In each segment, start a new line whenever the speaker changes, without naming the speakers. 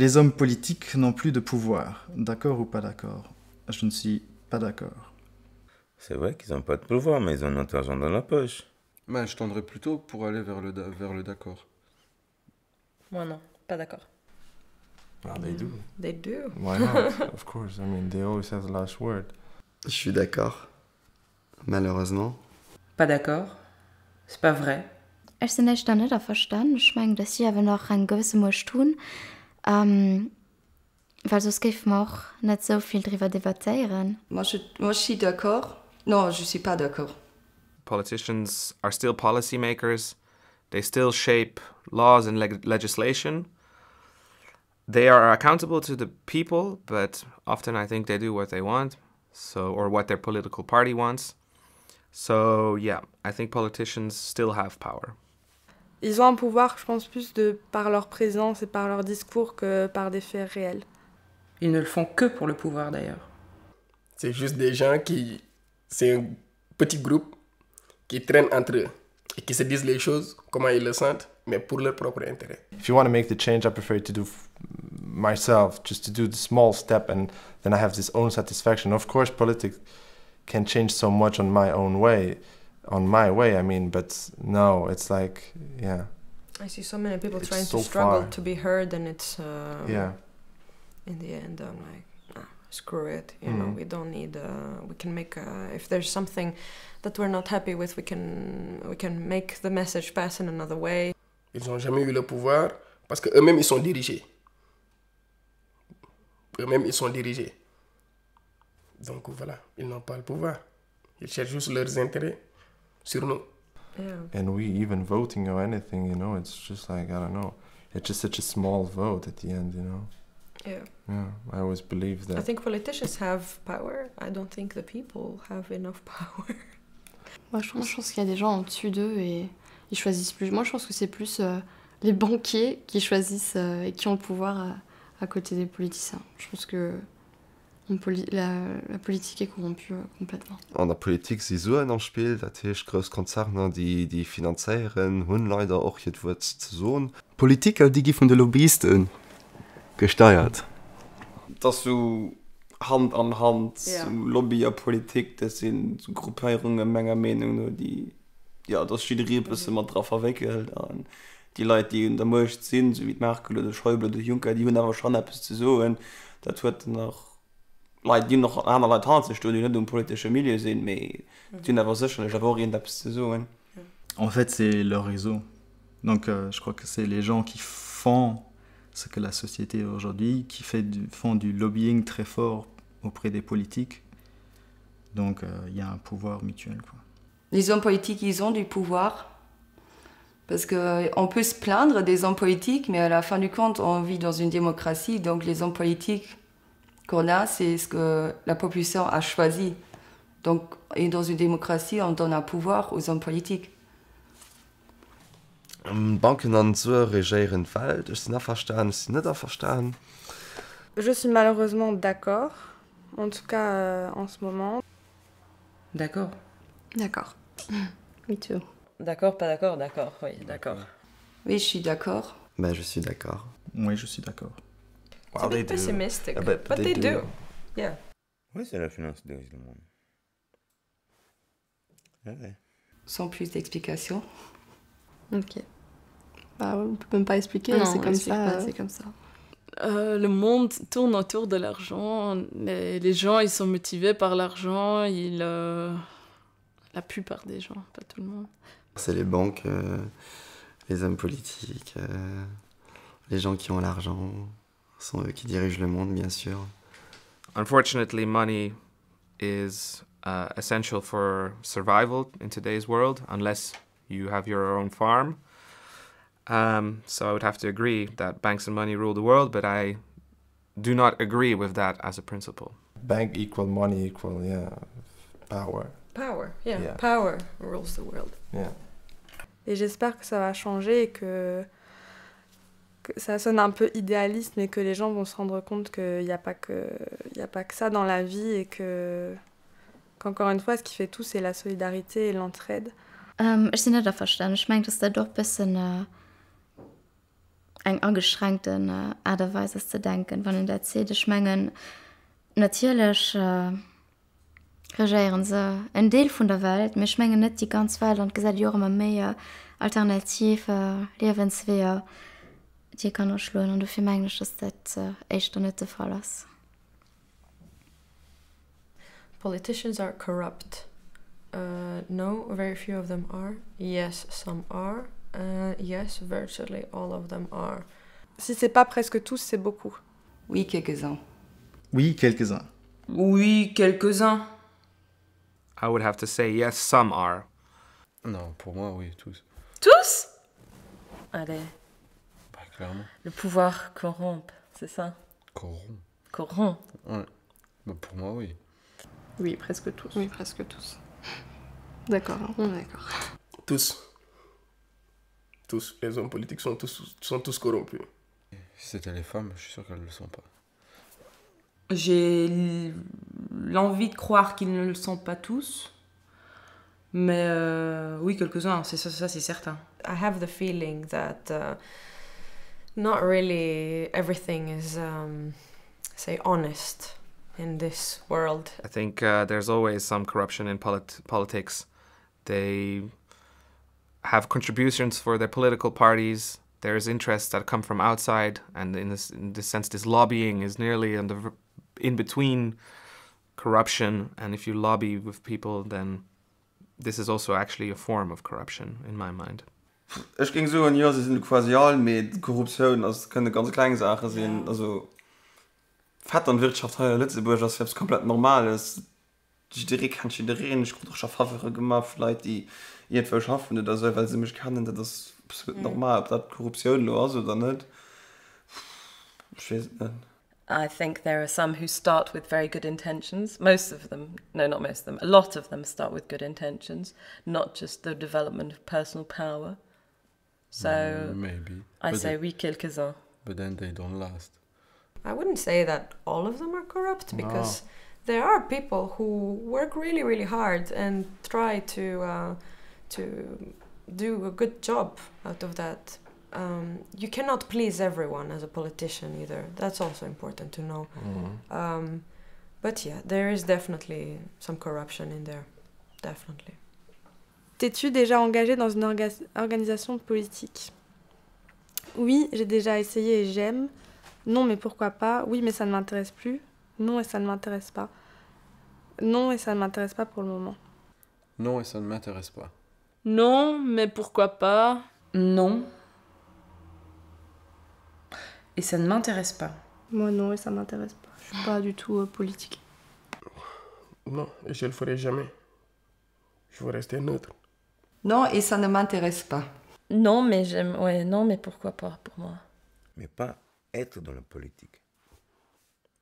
Les hommes politiques n'ont plus de pouvoir. D'accord ou pas d'accord? Je ne suis pas d'accord.
C'est vrai qu'ils n'ont pas de pouvoir, mais ils ont notre argent dans la poche.
Bah, je tendrais plutôt pour aller vers le, da- vers le d'accord.
Moi non, pas d'accord.
Well, they do.
They do.
Why not? of course. I mean, they always have the last word.
Je suis d'accord. Malheureusement.
Pas d'accord. C'est pas vrai.
Ich da nicht verstanden ich mein, dass sie aber noch gewisse muss tun ähm, weil so gibt auch nicht so viel darüber debattieren
Moi je, moi, je suis d'accord. Non, je suis pas d'accord.
Politicians are still policymakers. They still shape laws and leg- legislation. They are accountable to the people, but often I think they do what they want, so or what their political party wants. So yeah, I think politicians still have power.
Ils ont un pouvoir, je pense, plus de par leur présence et par leur discours que par des faits réels.
Ils ne le font que pour le pouvoir d'ailleurs.
C'est juste des gens qui. C'est un petit groupe qui traîne entre eux et qui se disent les choses, comment ils le sentent, mais pour leur propre intérêt.
If you want to make the change, I prefer to do f- myself, just to do the small step, and then I have this own satisfaction. Of course, politics can change so much on my own way, on my way. I mean, but no, it's like, yeah,
I see so many people
It's
trying
so
to struggle
far.
to be heard, and it's uh,
yeah.
in the end i'm like ah, screw it you know
Mhm.
we don't need uh, we can make uh, if there's something that we're not happy with we can we can make the message pass in another way
Ils n'ont jamais eu le pouvoir parce qu'eux-mêmes, ils sont dirigés. Eux-mêmes, ils sont dirigés. Donc voilà, ils n'ont pas le pouvoir. Ils cherchent juste leurs intérêts sur nous.
yeah
And we even voting or anything, you know, it's just like I don't know. It's just such a small vote at the end, you know?
yeah
Yeah, I always believe that.
i think politicians have power i don't think the people have enough power
Moi, je, pense- je pense qu'il y a des gens au-dessus d'eux et ils choisissent plus. Moi, je pense que c'est plus euh, les banquiers qui choisissent euh, et qui ont le pouvoir à, à côté des politiciens. Je pense que Poli la, la politique est corrompue euh, complètement.
An der Politik si suen am Spiel, dat hech grös Konzerner, die die Finanzéieren hunn leider och jet wur soun. Politiker die gi vun de Lobbyisten gesteiert.
Dass du Hand an Hand
ja.
Lobbyer Politik das sind so Gruppierungen Menge Meinung nur die ja das Schirie bis immer drauf verwickelt an die Leute die in der mocht sind so wie Merkel oder Schäuble oder Juncker die hun aber schon bis zu so dat hue nach Leute die noch an Leute han Studie um politische mais die aber sicherlich aber etwas zu so
En fait, c'est leur réseau. Donc, euh, je crois que c'est les gens qui font ce que la société est aujourd'hui, qui fait du, font du lobbying très fort auprès des politiques. Donc, euh, il y a un pouvoir mutuel. Quoi.
Les hommes politiques, ils ont du pouvoir. Parce qu'on peut se plaindre des hommes politiques, mais à la fin du compte, on vit dans une démocratie. Donc les hommes politiques qu'on a, c'est ce que la population a choisi. Donc, et dans une démocratie, on donne un pouvoir aux hommes politiques.
Banken an so regéieren Welt ich net verstan net a verstan.
Je suis malheureusement d'accord, en tout cas euh, en ce moment.
D'accord.
D'accord. Me too.
D'accord, pas d'accord, d'accord, oui, d'accord.
Oui, je suis d'accord.
Ben je suis d'accord.
Oui, je suis d'accord.
It's a bit pessimistic?
Ah, but
but they,
they
do.
do.
yeah
Oui, c'est la finance le monde. Ouais.
Sans plus d'explications.
Ok. Bah, on peut même pas expliquer,
Non,
c'est
on
comme
explique
ça.
pas,
euh.
c'est
comme ça.
Euh, le monde tourne autour de l'argent. Les, les gens, ils sont motivés par l'argent. Ils, euh, La plupart des gens, pas tout le monde.
C'est les banques, euh, les hommes politiques, euh, les gens qui ont l'argent, sont eux qui dirigent le monde, bien sûr.
Unfortunately, money is uh, essential for survival in today's world, unless you have your own farm. Um, so I would have to agree that banks and money rule the world, but I do not agree with that as a principle.
Bank equal money equal, yeah, power.
power yeah,
Yeah.
power rules the world
Yeah.
Et j'espère que ça va changer et que, que ça sonne un peu idéaliste, mais que les gens vont se rendre compte qu'il n'y a, pas que- y a pas que ça dans la vie et que, qu'encore une fois, ce qui fait tout, c'est la solidarité et l'entraide.
Ähm, ich sind nicht verstanden ich mein das da doch bisschen äh, eng angeschränkten äh, Aderweise zu denken, wann in der Zede schmengen natürlich äh, regieren se en Deel vun der Welt mir schmengen net die ganz Welt. Und gesagt Jo immer méier alternative Lebenssweer die kann schluen und du fir mengsch dat echt net fall ass.
Politicians are corrupt. Uh, no, very few of them are. Yes, some are. Uh, yes, virtually all of them are.
Si c'est pas presque tous, c'est beaucoup.
Oui, quelques-uns.
Oui, quelques-uns.
Oui, quelques-uns.
I would have to say yes, some are.
Non, pour moi, oui, tous.
Tous?
Allez.
Clairement.
Le pouvoir corrompt, c'est ça?
Corrompt.
Corrompt.
Ouais. Bah, pour moi, oui.
Oui, presque tous. Oui, presque tous. D'accord, on est d'accord.
Tous. Tous. Les hommes politiques sont tous, sont tous corrompus.
Si c'était les femmes, je suis sûr qu'elles ne le sont pas.
J'ai l'envie de croire qu'ils ne le sont pas tous. Mais euh, oui, quelques-uns, c'est ça, ça c'est certain.
I have the feeling that uh, not really everything is, um, say, honest in this world.
I think uh, there's always some corruption in polit- politics. They have contributions for their political parties. There's interests that come from outside, and in this, in this sense, this lobbying is nearly in, the, in between corruption. And if you lobby with people, then this is also actually a form of corruption, in my mind.
Ich ging so an ja sie sind quasi all mit Korruption das könnte ganz kleine Sache sehen also Vater und Wirtschaft heuer Lützeburg das selbst komplett normal ist kann ich reden ich doch Schaffe gemacht vielleicht die jedenfalls schaffen oder so weil sie mich kennen das ist absolut
Mhm.
normal ob das Korruption los oder nicht ich weiß nicht
I think there are some who start with very good intentions. Most of them, no, not most of them, a lot of them start with good intentions, not just the development of personal power. So
Mm, maybe.
I
But
say
they-
oui, quelques-uns.
But then they don't last.
I wouldn't say that all of them are corrupt
No.
because there are people who work really, really hard and try to uh, to do a good job out of that. Um, you cannot please everyone as a politician either. That's also important to know.
Mhm.
Um, but yeah, there is definitely some corruption in there. Definitely.
T'es-tu déjà engagé dans une orga- organisation politique? Oui, j'ai déjà essayé et j'aime. Non, mais pourquoi pas? Oui, mais ça ne m'intéresse plus. Non, et ça ne m'intéresse pas. Non, et ça ne m'intéresse pas pour le moment.
Non, et ça ne m'intéresse pas.
Non, mais pourquoi pas?
Non. Et ça ne m'intéresse pas.
Moi, non, et ça m'intéresse pas.
Je suis pas du tout euh, politique.
Non, et je le ferai jamais. Je veux rester neutre.
Non, et ça ne m'intéresse pas.
Non, mais j'aime. Ouais, non, mais pourquoi pas pour moi?
Mais pas être dans la politique.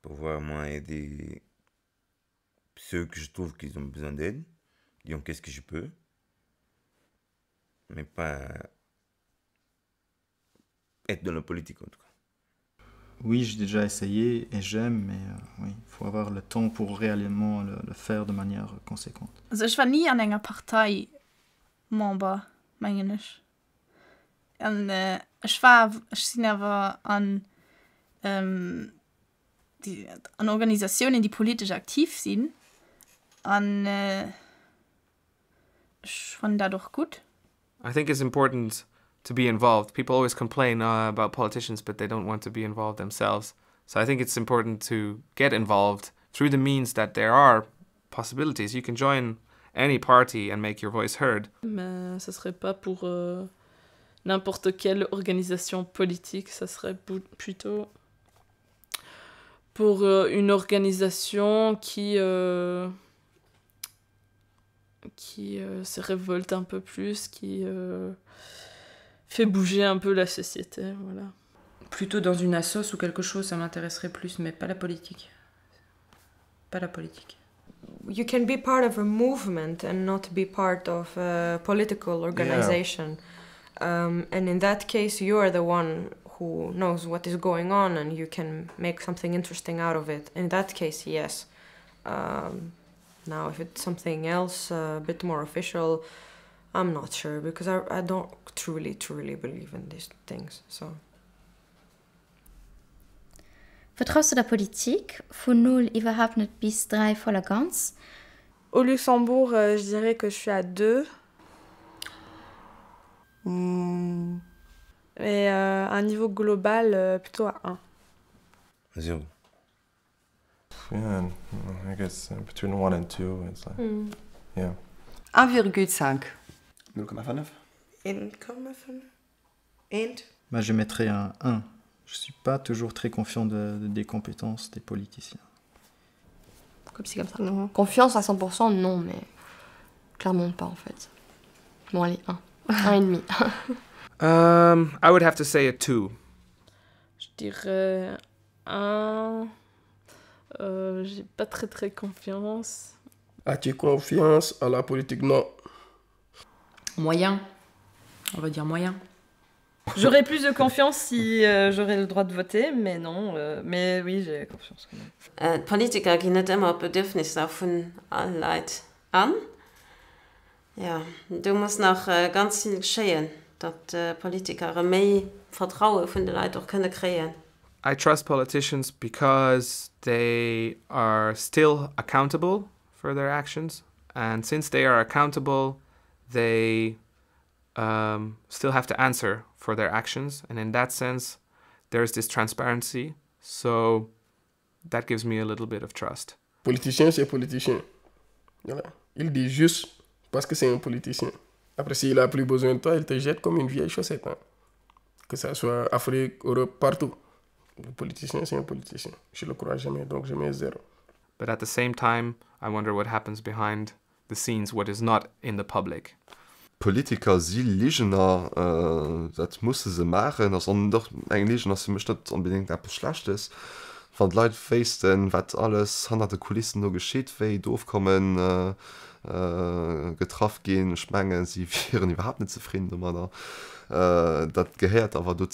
Pouvoir, moi, aider ceux que je trouve qu'ils ont besoin d'aide. Disons, qu'est-ce que je peux? Mais pas être dans la politique, en tout cas.
Oui, j'ai déjà essayé et j'aime, mais euh, oui, il faut avoir le temps pour réellement le, le faire de manière conséquente.
Also ich war nie an enger Partei War ich sind aber an die, an die aktiv an dadurch gut.
I think it's important to be involved. People always complain uh, about politicians, but they don't want to be involved themselves. So I think it's important to get involved through the means that there are possibilities. You can join any party and make your voice heard.
Mais ce serait pas pour euh, n'importe quelle organisation politique, ça serait plutôt pour euh, une organisation qui, euh, qui euh, se révolte un peu plus, qui euh, fait bouger un peu la société. Voilà.
Plutôt dans une assoce ou quelque chose, ça m'intéresserait plus, mais pas la politique. Pas la politique.
You can be part of a movement and not be part of a political organization. Um, and in that case, you are the one who knows what is going on and you can make something interesting out of it. In that case, yes. Um, now, if it's something else, uh, a bit more official, I'm not sure because I, I don't truly, truly believe in these things. So.
Vertraust du der Politik von null überhaupt nicht bis drei voller ganz?
Au Luxembourg, euh, je dirais que je suis à 2.
Hmm.
Et euh, à un niveau global, euh, plutôt à 1.
Zéro.
Yeah, I guess uh, between one and two, it's like,
Mm.
yeah.
1,5.
0,5
Moi, Bah, je mettrais un 1. Je suis pas toujours très confiant de- de- des compétences des politiciens.
Comme si comme ça. Non. Confiance à 100%, non, mais clairement pas en fait. Bon, allez, 1. 1,5.
Um, I would have to say a two.
Je dirais un. Euh, J'ai pas très très confiance.
As-tu confiance à la politique? Non.
Moyen. On va dire moyen.
J'aurais plus de confiance si euh, j'aurais le droit de voter, mais non. euh, mais oui, j'ai confiance quand même.
Äh, Politiker gehen nicht immer Bedürfnisse von allen Leuten an. Ja, du musst noch äh, ganz viel geschehen, dass äh, Politiker mehr Vertrauen von den Leuten auch können kreieren.
I trust politicians because they are still accountable for their actions. And since they are accountable, they um, still have to answer for their actions. And in that sense, there's this transparency. So that gives me a little bit of trust.
Politicien, c'est politicien. Voilà. Il dit juste parce que c'est un politicien. Après, s'il a plus besoin de toi, il te jette comme une vieille chaussette. hein. Que ça soit Afrique, Europe, partout. Le politicien, c'est un politicien. Je le crois jamais, donc je mets zéro.
But at the same time, I wonder what happens behind the scenes, what is not in the public.
Politiker sie ligener äh, dat muss se machen ass an doch englischen ass mischt unbedingt app schlecht is. Van Leiit feisten wat alles han de Kulissen no geschéet wéi doofkommen äh, äh, getraf gehen schmengen sie wären überhaupt nicht zufrieden man äh, dat gehört aber du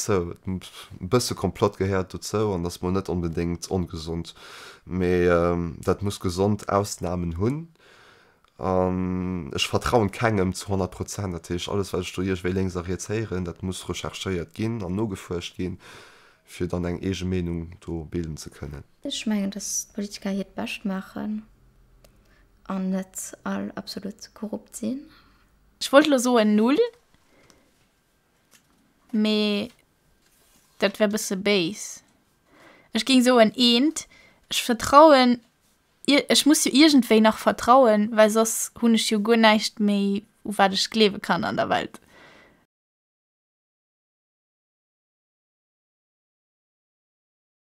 beste komplott gehört du an das man net unbedingt ungesund. Mehr ähm, dat muss gesund ausnahmen hun Um, ich vertrauen kegem zu 100 Prozent natürlich. Alles was studiere will links erzählen dat muss recherchiert gehen an nur gefurcht gehen für dann eng ege Meinung zu bilden zu können.
Ich meine dass Politiker hier bascht machen an net all absolut korrupt sehen
ich wollte so en null me dat wär bisse base. Ich ging so en ent ich vertrauen ich muss ja irgendwie noch vertrauen weil sonst habe ich ja gar nicht guneicht méi ich leben kann an der Welt.